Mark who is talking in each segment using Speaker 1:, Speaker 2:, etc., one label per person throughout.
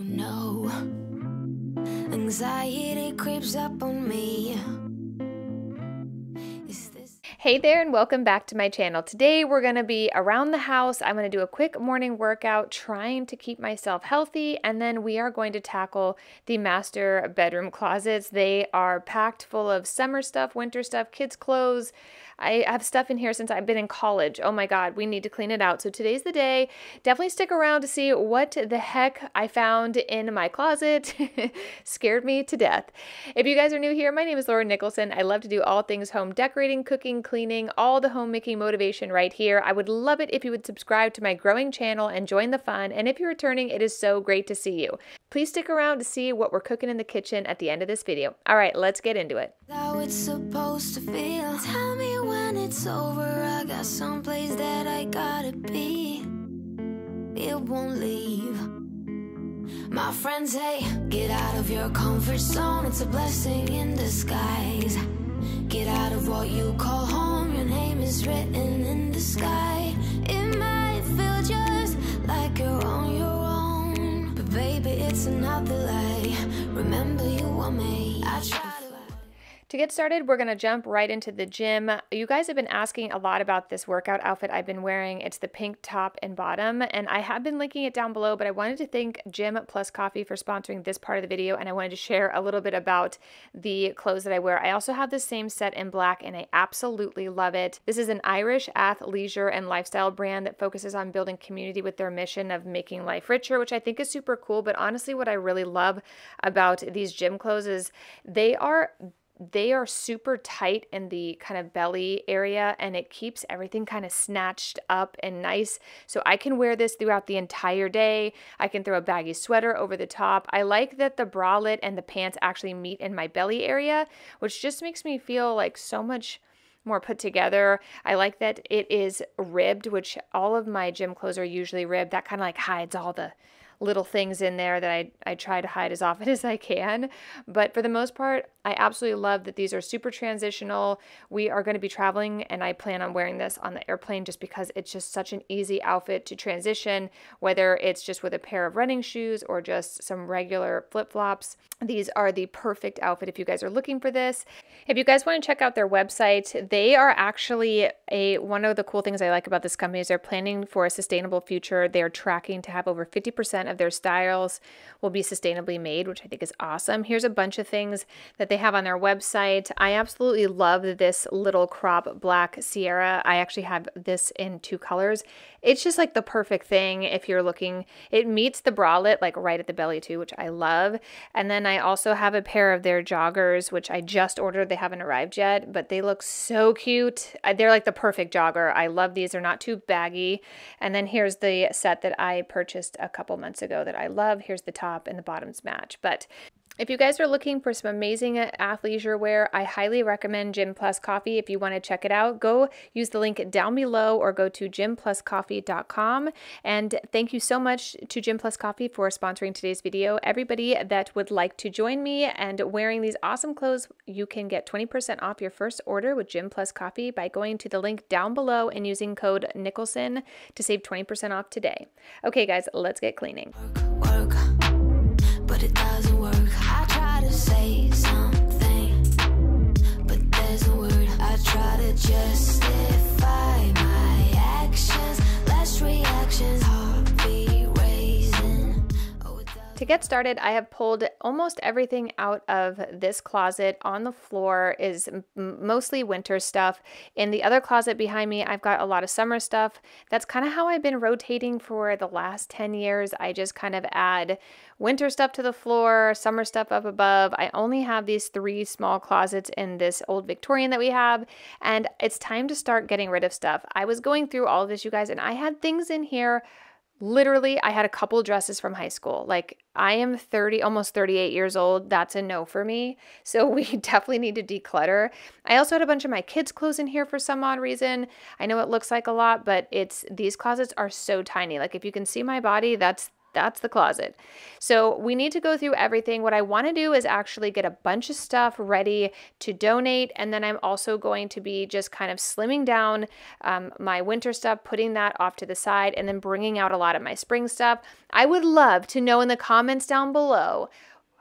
Speaker 1: no. Anxiety creeps up on me.
Speaker 2: Hey there and welcome back to my channel. Today we're going to be around the house. I'm to do a quick morning workout trying to keep myself healthy and then we are going to tackle the master bedroom closets. They are packed full of summer stuff, winter stuff, kids clothes, I have stuff in here since I've been in college. Oh my God, we need to clean it out. So today's the day. Definitely stick around to see what the heck I found in my closet. Scared me to death. If you guys are new here, my name is Lauren Nicholsen. I love to do all things home decorating, cooking, cleaning, all the homemaking motivation right here. I would love it if you would subscribe to my growing channel and join the fun. And if you're returning, it is so great to see you. Please stick around to see what we're cooking in the kitchen at the end of this video. All right, let's get into it.
Speaker 1: It's supposed to feel? Tell me when it's over. I got someplace that I gotta be. It won't leave. My friends say, get out of your comfort zone. It's a blessing in disguise. Get out of what you call home. Your name is written in the sky. It might feel just like you're on your own. But baby, it's another lie. Remember, you were me. I to.
Speaker 2: Get started, we're to jump right into the gym. You guys have been asking a lot about this workout outfit I've been wearing. It's the pink top and bottom, and I have been linking it down below, but I wanted to thank Gym Plus Coffee for sponsoring this part of the video, and I wanted to share a little bit about the clothes that I wear. I also have the same set in black, and I absolutely love it. This is an Irish athleisure and lifestyle brand that focuses on building community with their mission of making life richer, which I think is super cool. But honestly, what I really love about these gym clothes is they are they are super tight in the kind of belly area and it keeps everything kind of snatched up and nice. So I can wear this throughout the entire day. I can throw a baggy sweater over the top. I like that the bralette and the pants actually meet in my belly area, which just makes me feel like so much more put together. I like that it is ribbed, which all of my gym clothes are usually ribbed. That kind of like hides all the little things in there that I, I try to hide as often as I can. But for the most part, I absolutely love that these are super transitional. We are going to be traveling, and I plan on wearing this on the airplane just because it's just such an easy outfit to transition, whether it's just with a pair of running shoes or just some regular flip flops. These are the perfect outfit if you guys are looking for this. If you guys want to check out their website, they are actually a one of the cool things I like about this company is they're planning for a sustainable future. They are tracking to have over 50% of their styles will be sustainably made, which I think is awesome. Here's a bunch of things that they have on their website. I absolutely love this little crop black Sierra. I actually have this in two colors. It's just like the perfect thing if you're looking. It meets the bralette like right at the belly too, which I love. And then I also have a pair of their joggers, which I just ordered. They haven't arrived yet, but they look so cute. They're like the perfect jogger. I love these. They're not too baggy. And then here's the set that I purchased a couple months ago that I love. Here's the top and the bottoms match. But if you guys are looking for some amazing athleisure wear, I highly recommend Gym Plus Coffee. If you want to check it out, go use the link down below or go to gympluscoffee.com. And thank you so much to Gym Plus Coffee for sponsoring today's video. Everybody that would like to join me and wearing these awesome clothes, you can get 20% off your first order with Gym Plus Coffee by going to the link down below and using code Nicholsen to save 20% off today. Okay, guys, let's get cleaning.
Speaker 1: work, work. Try to justify my actions, less reactions,
Speaker 2: To get started, I have pulled almost everything out of this closet. On the floor is mostly winter stuff. In the other closet behind me, I've got a lot of summer stuff. That's kind of how I've been rotating for the last 10 years. I just kind of add winter stuff to the floor, summer stuff up above. I only have these three small closets in this old Victorian that we have, and it's time to start getting rid of stuff. I was going through all of this, you guys, and I had things in here literally i had a couple dresses from high school like i am 30 almost 38 years old that's a no for me. So we definitely need to declutter. I also had a bunch of my kids clothes in here for some odd reason. I know it looks like a lot but it's these closets are so tiny. Like if you can see my body that's that's the closet. So we need to go through everything. What I want to do is actually get a bunch of stuff ready to donate. And then I'm also going to be just kind of slimming down um, my winter stuff, putting that off to the side, and then bringing out a lot of my spring stuff. I would love to know in the comments down below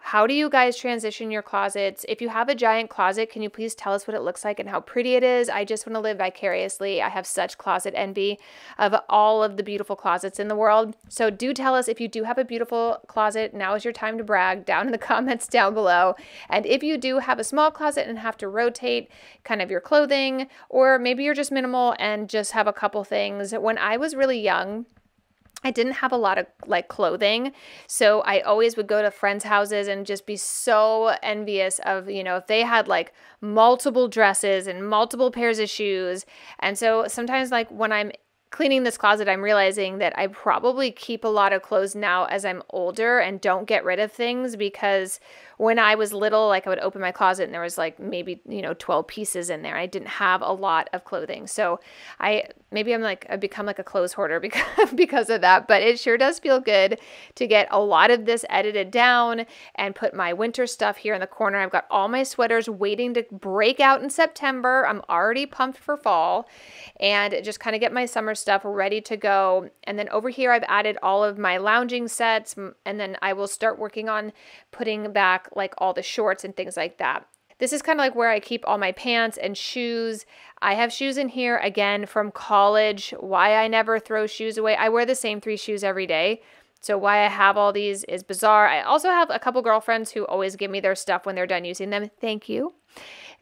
Speaker 2: how do you guys transition your closets? If you have a giant closet, can you please tell us what it looks like and how pretty it is? I just want to live vicariously. I have such closet envy of all of the beautiful closets in the world. So do tell us if you do have a beautiful closet, now is your time to brag down in the comments down below. And if you do have a small closet and have to rotate kind of your clothing, or maybe you're just minimal and just have a couple things. When I was really young, I didn't have a lot of like clothing. So I always would go to friends' houses and just be so envious of, you know, if they had like multiple dresses and multiple pairs of shoes. And so sometimes, like, when I'm cleaning this closet, I'm realizing that I probably keep a lot of clothes now as I'm older and don't get rid of things because when I was little, like I would open my closet and there was like maybe, you know, 12 pieces in there. I didn't have a lot of clothing. So I maybe I'm like, I've become like a clothes hoarder because, because of that. But it sure does feel good to get a lot of this edited down and put my winter stuff here in the corner. I've got all my sweaters waiting to break out in September. I'm already pumped for fall and just kind of get my summer stuff ready to go. And then over here, I've added all of my lounging sets and then I will start working on putting back like all the shorts and things like that. This is kind of like where I keep all my pants and shoes. I have shoes in here again from college. Why I never throw shoes away. I wear the same three shoes every day. So why I have all these is bizarre. I also have a couple girlfriends who always give me their stuff when they're done using them. Thank you.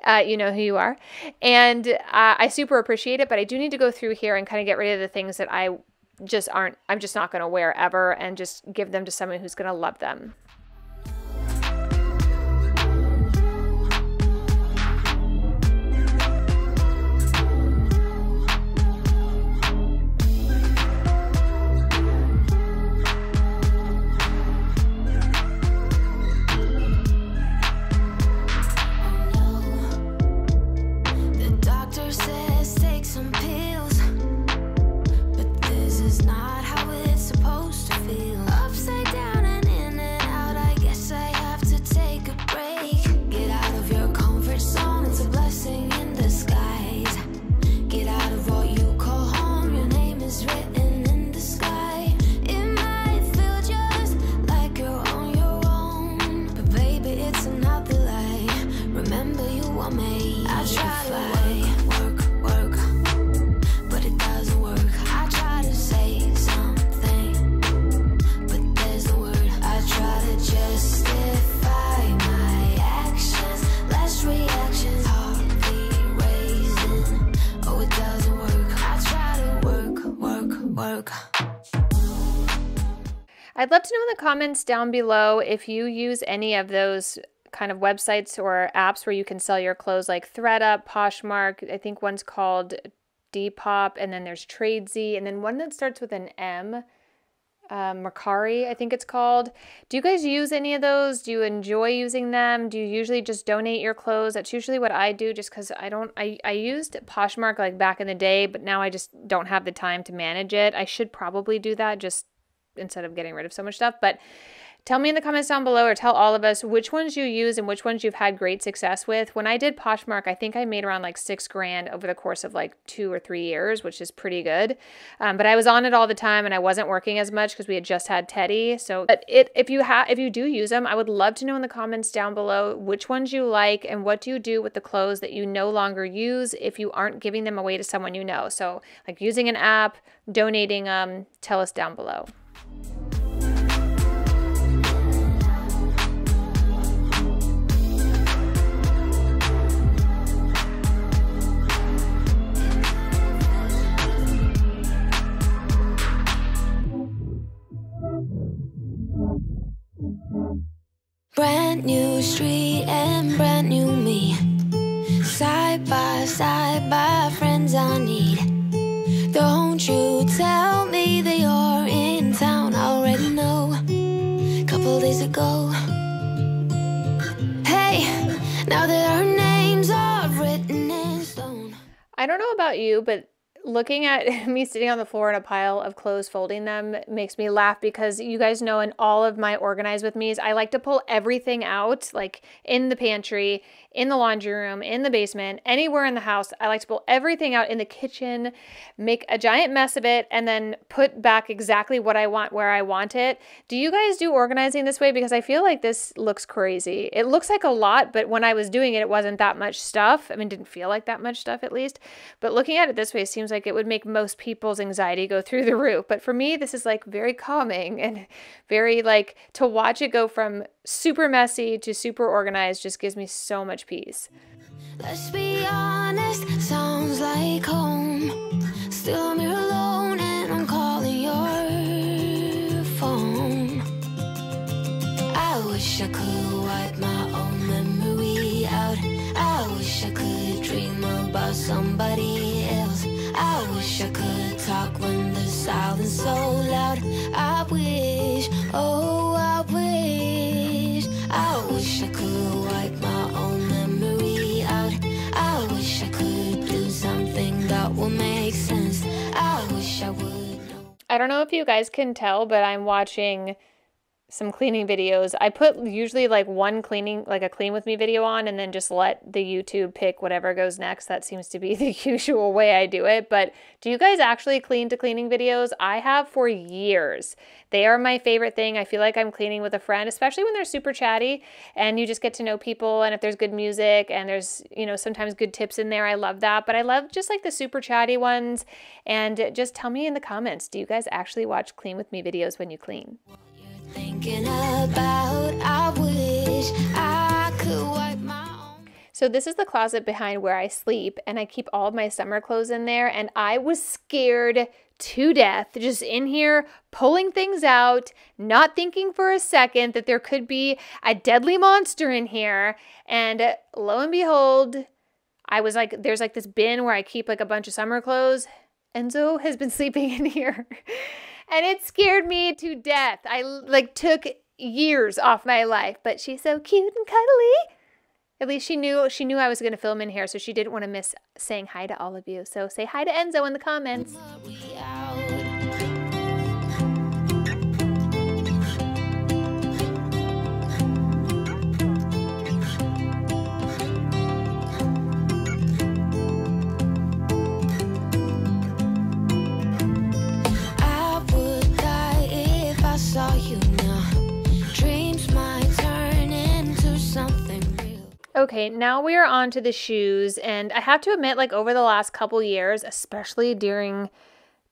Speaker 2: Uh, you know who you are. And uh, I super appreciate it, but I do need to go through here and kind of get rid of the things that I just aren't, I'm just not going to wear ever and just give them to someone who's going to love them. I'd love to know in the comments down below if you use any of those kind of websites or apps where you can sell your clothes like ThredUp, Poshmark. I think one's called Depop, and then there's Tradesy, and then one that starts with an M. Uh, Mercari, I think it's called. Do you guys use any of those? Do you enjoy using them? Do you usually just donate your clothes? That's usually what I do just because I don't, I, I used Poshmark like back in the day, but now I just don't have the time to manage it. I should probably do that just instead of getting rid of so much stuff. But tell me in the comments down below or tell all of us which ones you use and which ones you've had great success with. When I did Poshmark, I think I made around like six grand over the course of like two or three years, which is pretty good. Um, but I was on it all the time and I wasn't working as much because we had just had Teddy. So but it if you have if you do use them, I would love to know in the comments down below which ones you like and what do you do with the clothes that you no longer use if you aren't giving them away to someone you know. So like using an app, donating them, tell us down below.
Speaker 1: Brand new street and brand new me. Side by side by friends I need. Don't you tell me that you're in town, I already know. Couple days ago. Hey, now that our names are written in stone.
Speaker 2: I don't know about you, but looking at me sitting on the floor in a pile of clothes folding them makes me laugh because you guys know in all of my organize with me's I like to pull everything out like in the pantry, in the laundry room, in the basement, anywhere in the house. I like to pull everything out in the kitchen, make a giant mess of it and then put back exactly what I want where I want it. Do you guys do organizing this way because I feel like this looks crazy. It looks like a lot, but when I was doing it it wasn't that much stuff. I mean, didn't feel like that much stuff at least. But looking at it this way seems like it would make most people's anxiety go through the roof. But for me, this is like very calming and very like to watch it go from super messy to super organized just gives me so much peace.
Speaker 1: Let's be honest, sounds like home. Still I'm here alone and I'm calling your phone. I wish I could wipe my own memory out. I wish I could dream about somebody else. I wish I could talk when the silence so loud. I wish, oh, I
Speaker 2: don't know if you guys can tell, but I'm watching some cleaning videos. I put usually like one cleaning, like a clean with me video on, and then just let the YouTube pick whatever goes next. That seems to be the usual way I do it. But do you guys actually clean to cleaning videos? I have for years. They are my favorite thing. I feel like I'm cleaning with a friend, especially when they're super chatty and you just get to know people. And if there's good music and there's, you know, sometimes good tips in there, I love that. But I love just like the super chatty ones. And just tell me in the comments do you guys actually watch clean with me videos when you clean? So this is the closet behind where I sleep and I keep all of my summer clothes in there and I was scared to death just in here pulling things out, not thinking for a second that there could be a deadly monster in here and lo and behold, I was like there's like this bin where I keep like a bunch of summer clothes. Enzo has been sleeping in here and it scared me to death. I like took years off my life, but she's so cute and cuddly. At least she knew she knew I was going to film in here, so she didn't want to miss saying hi to all of you. So say hi to Enzo in the comments. Okay, now we are on to the shoes, and I have to admit, like over the last couple years, especially during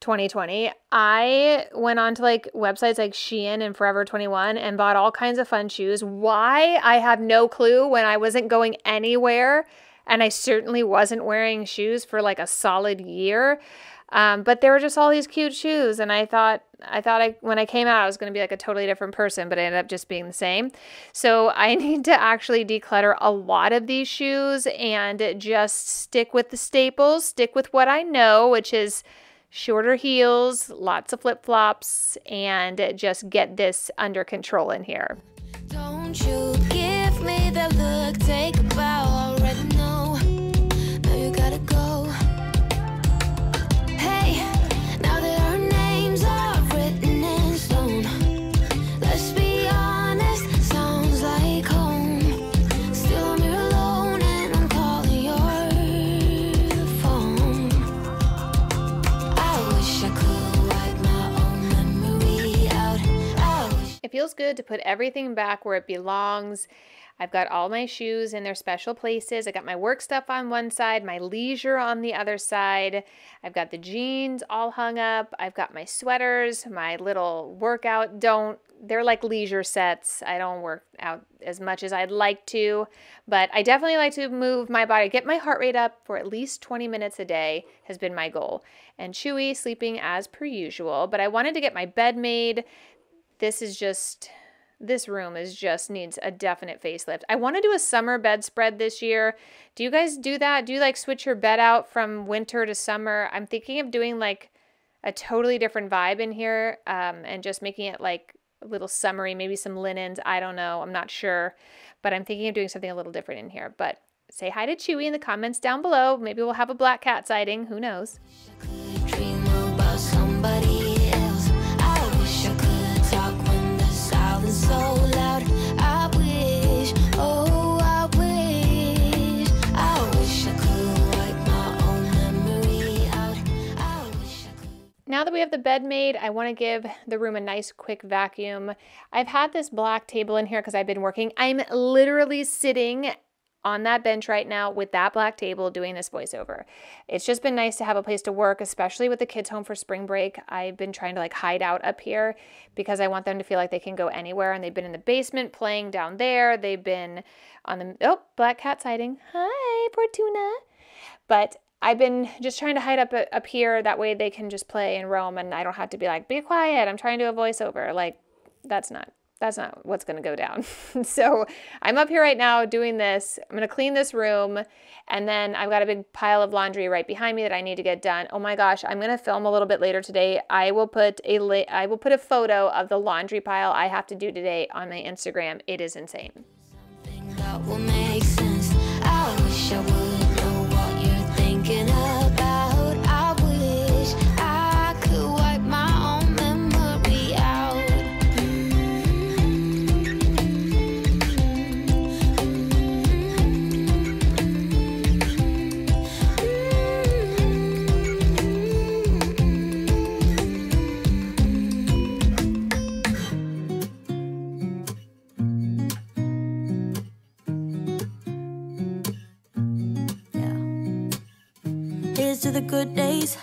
Speaker 2: 2020, I went on to like websites like Shein and Forever 21 and bought all kinds of fun shoes. Why? I have no clue when I wasn't going anywhere and I certainly wasn't wearing shoes for like a solid year. Um, but there were just all these cute shoes, and I thought I thought I when I came out I was going to be like a totally different person, but I ended up just being the same. So I need to actually declutter a lot of these shoes and just stick with the staples, stick with what I know, which is shorter heels, lots of flip flops, and just get this under control in here. Feels good to put everything back where it belongs. I've got all my shoes in their special places. I got my work stuff on one side, my leisure on the other side. I've got the jeans all hung up. I've got my sweaters, my little workout don't they're like leisure sets. I don't work out as much as I'd like to, but I definitely like to move my body, get my heart rate up for at least 20 minutes a day has been my goal. And Chewy sleeping as per usual, but I wanted to get my bed made. This is just this room is just needs a definite facelift. I want to do a summer bedspread this year. Do you guys do that? Do you like switch your bed out from winter to summer? I'm thinking of doing like a totally different vibe in here um, and just making it like a little summery, maybe some linens. I don't know. I'm not sure. But I'm thinking of doing something a little different in here. But say hi to Chewy in the comments down below. Maybe we'll have a black cat sighting. Who knows?
Speaker 1: Could
Speaker 2: have the bed made, I want to give the room a nice quick vacuum. I've had this black table in here because I've been working. I'm literally sitting on that bench right now with that black table doing this voiceover. It's just been nice to have a place to work, especially with the kids home for spring break. I've been trying to like hide out up here because I want them to feel like they can go anywhere. And they've been in the basement playing down there. They've been on the, oh, black cat sighting. Hi, Portuna. But I've been just trying to hide up up here. That way they can just play and roam and I don't have to be like, be quiet. I'm trying to do a voiceover. Like, that's not that's not what's going to go down. so I'm up here right now doing this. I'm going to clean this room. And then I've got a big pile of laundry right behind me that I need to get done. Oh my gosh, I'm going to film a little bit later today. I will put a I will put a photo of the laundry pile I have to do today on my Instagram. It is insane.
Speaker 1: To the good days,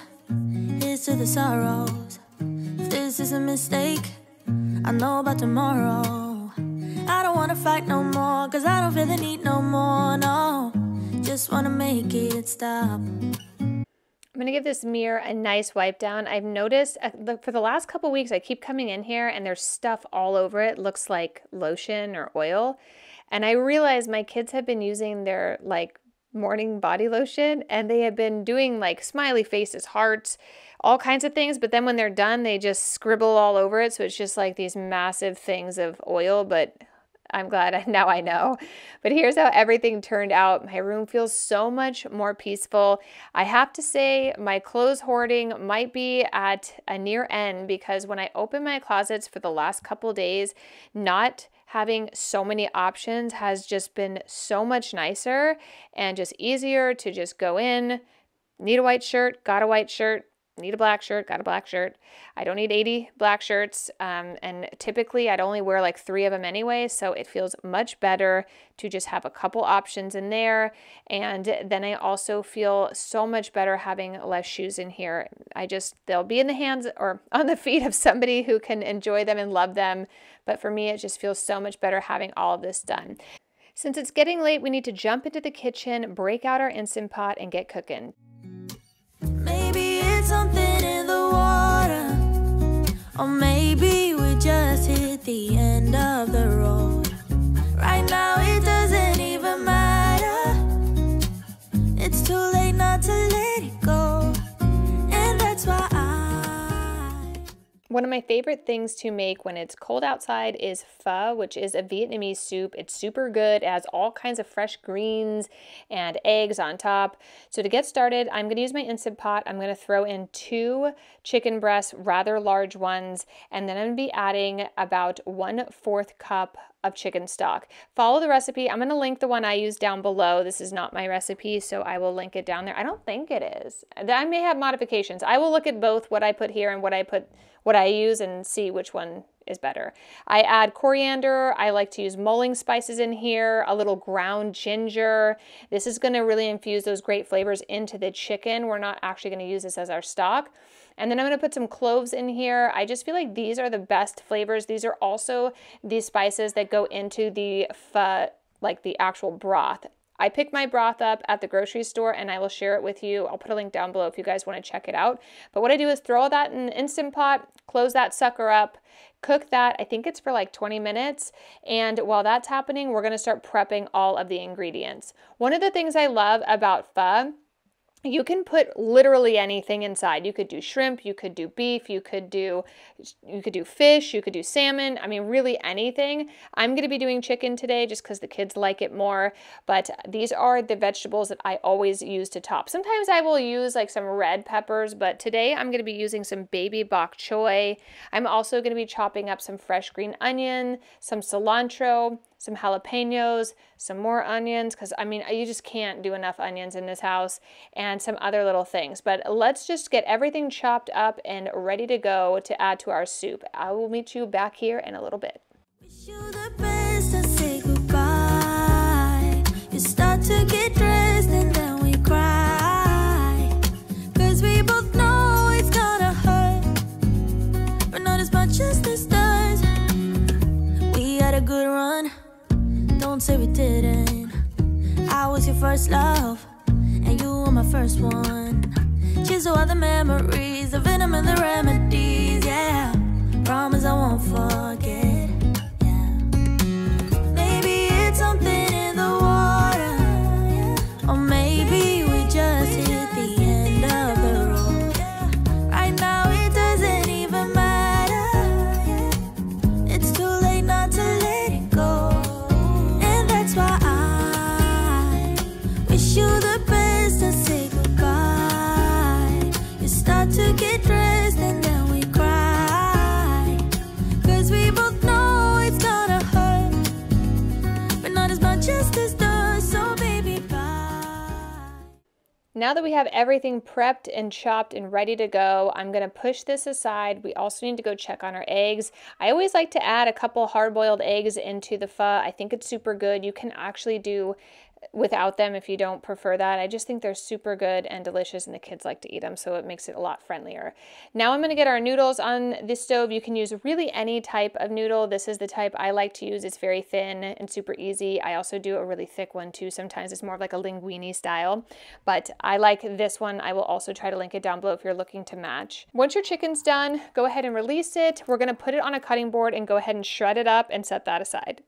Speaker 1: here's to the sorrows. If this is a mistake, I know about tomorrow. I don't wanna fight no more, cause I don't feel the need no more, no. Just wanna make it stop.
Speaker 2: I'm gonna give this mirror a nice wipe down. I've noticed uh, for the last couple weeks, I keep coming in here and there's stuff all over it. Looks like lotion or oil. And I realize my kids have been using their like morning body lotion and they have been doing like smiley faces, hearts, all kinds of things. But then when they're done, they just scribble all over it. So it's just like these massive things of oil. But I'm glad now I know. But here's how everything turned out. My room feels so much more peaceful. I have to say, my clothes hoarding might be at a near end because when I open my closets for the last couple days, not having so many options has just been so much nicer and just easier to just go in, need a white shirt, got a white shirt, need a black shirt, got a black shirt. I don't need 80 black shirts. Um, and typically I'd only wear like three of them anyway. So it feels much better to just have a couple options in there. And then I also feel so much better having less shoes in here. I just, they'll be in the hands or on the feet of somebody who can enjoy them and love them. But for me, it just feels so much better having all of this done. Since it's getting late, we need to jump into the kitchen, break out our Instant Pot, and get cooking. Maybe something in the water, or maybe we just hit the end of the road. One of my favorite things to make when it's cold outside is pho, which is a Vietnamese soup. It's super good, it has all kinds of fresh greens and eggs on top. So to get started, I'm gonna use my Instant Pot. I'm gonna throw in two chicken breasts, rather large ones, and then I'm gonna be adding about one fourth cup of chicken stock. Follow the recipe. I'm going to link the one I use down below. This is not my recipe, so I will link it down there. I don't think it is. I may have modifications. I will look at both what I put here and what I put what I use and see which one is better. I add coriander. I like to use mulling spices in here, a little ground ginger. This is going to really infuse those great flavors into the chicken. We're not actually going to use this as our stock. And then I'm going to put some cloves in here. I just feel like these are the best flavors. These are also the spices that go into the pho, like the actual broth. I pick my broth up at the grocery store and I will share it with you. I'll put a link down below if you guys want to check it out. But what I do is throw that in an Instant Pot, close that sucker up, cook that. I think it's for like 20 minutes. And while that's happening, we're going to start prepping all of the ingredients. One of the things I love about pho you can put literally anything inside. You could do shrimp, you could do beef, you could do you could do fish, you could do salmon. I mean, really anything. I'm going to be doing chicken today just cuz the kids like it more, but these are the vegetables that I always use to top. Sometimes I will use like some red peppers, but today I'm going to be using some baby bok choy. I'm also going to be chopping up some fresh green onion, some cilantro, some jalapenos, some more onions, because I mean, you just can't do enough onions in this house, and some other little things. But let's just get everything chopped up and ready to go to add to our soup. I will meet you back here in a little bit. start to get dressed was your first love, and you were my first one. To all the memories, the venom and the remedies, yeah. Promise I won't forget. Now that we have everything prepped and chopped and ready to go, I'm to push this aside. We also need to go check on our eggs. I always like to add a couple hard-boiled eggs into the pho. I think it's super good. You can actually do without them if you don't prefer that. I just think they're super good and delicious and the kids like to eat them, so it makes it a lot friendlier. Now I'm gonna get our noodles on the stove. You can use really any type of noodle. This is the type I like to use. It's very thin and super easy. I also do a really thick one too. Sometimes it's more of like a linguine style, but I like this one. I will also try to link it down below if you're looking to match. Once your chicken's done, go ahead and release it. We're gonna put it on a cutting board and go ahead and shred it up and set that aside.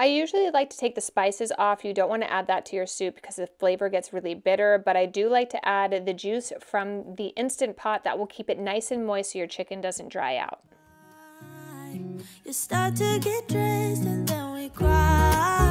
Speaker 2: I usually like to take the spices off. You don't want to add that to your soup because the flavor gets really bitter, but I do like to add the juice from the Instant Pot that will keep it nice and moist so your chicken doesn't dry out. You start to get dressed and then we cry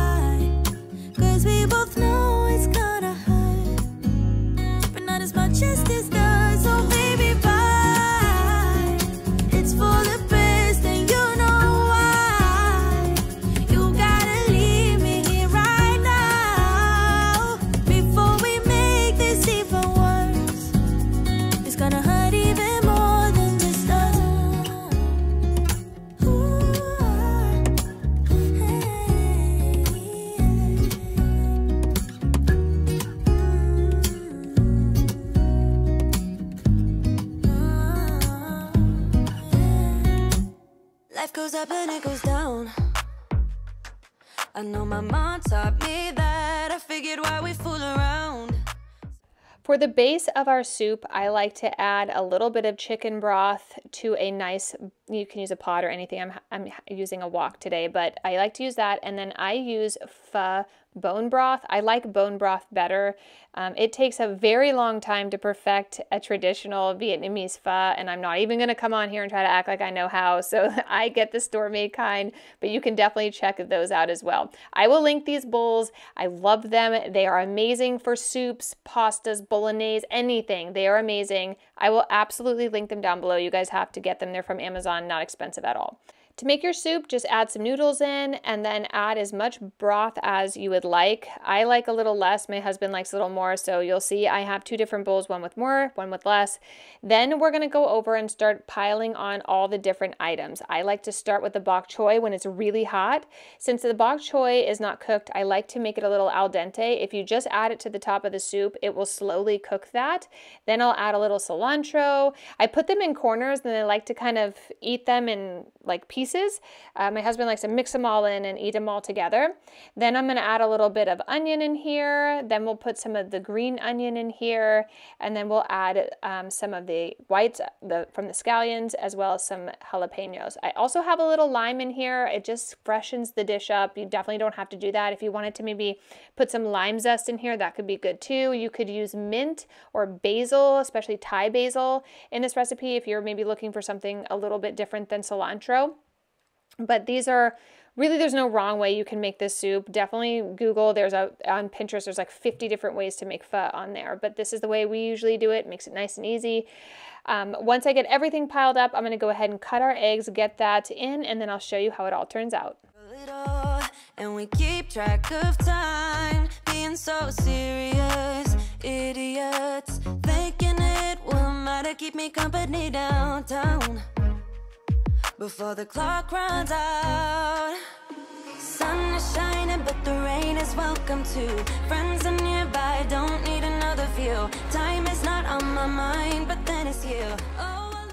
Speaker 2: goes up and it goes down. I know my mom taught me that. I figured why we fool around. For the base of our soup, I like to add a little bit of chicken broth to a nice, you can use a pot or anything. I'm, I'm using a wok today, but I like to use that. And then I use pho bone broth. I like bone broth better. Um, it takes a very long time to perfect a traditional Vietnamese pho, and I'm not even going to come on here and try to act like I know how. So I get the store made kind, but you can definitely check those out as well. I will link these bowls. I love them. They are amazing for soups, pastas, bolognese, anything. They are amazing. I will absolutely link them down below. You guys have to get them. They're from Amazon, not expensive at all. To make your soup, just add some noodles in and then add as much broth as you would like. I like a little less. My husband likes a little more. So you'll see I have two different bowls, one with more, one with less. Then we're going to go over and start piling on all the different items. I like to start with the bok choy when it's really hot. Since the bok choy is not cooked, I like to make it a little al dente. If you just add it to the top of the soup, it will slowly cook that. Then I'll add a little cilantro. I put them in corners and I like to kind of eat them in like pieces pieces. Uh, my husband likes to mix them all in and eat them all together. Then I'm gonna add a little bit of onion in here. Then we'll put some of the green onion in here. And then we'll add um, some of the whites the, from the scallions as well as some jalapenos. I also have a little lime in here. It just freshens the dish up. You definitely don't have to do that. If you wanted to maybe put some lime zest in here, that could be good too. You could use mint or basil, especially Thai basil in this recipe if you're maybe looking for something a little bit different than cilantro. But these are really there's no wrong way you can make this soup. Definitely Google. There's a on Pinterest. There's like 50 different ways to make pho on there, but this is the way we usually do it. Makes it nice and easy. Um, once I get everything piled up, I'm going to go ahead and cut our eggs, get that in, and then I'll show you how it all turns out. And we keep track of time, being so serious, idiots, thinking it will matter, keep me company downtown before the clock runs out. Sun is shining, but the rain is welcome too. Friends are nearby, don't need another view. Time is not on my mind, but then it's you. Oh,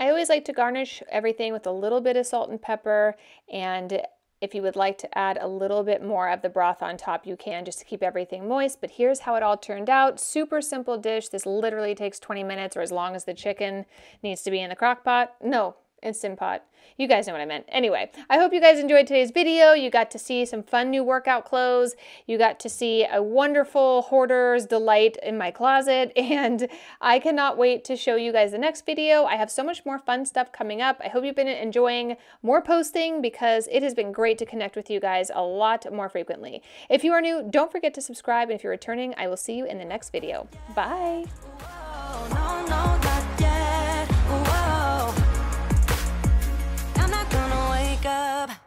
Speaker 2: I, I always like to garnish everything with a little bit of salt and pepper and if you would like to add a little bit more of the broth on top, you can just to keep everything moist. But here's how it all turned out. Super simple dish. This literally takes 20 minutes or as long as the chicken needs to be in the crock pot. No, Instant Pot. You guys know what I meant. Anyway, I hope you guys enjoyed today's video. You got to see some fun new workout clothes. You got to see a wonderful hoarder's delight in my closet. And I cannot wait to show you guys the next video. I have so much more fun stuff coming up. I hope you've been enjoying more posting because it has been great to connect with you guys a lot more frequently. If you are new, don't forget to subscribe. And if you're returning, I will see you in the next video. Bye. up.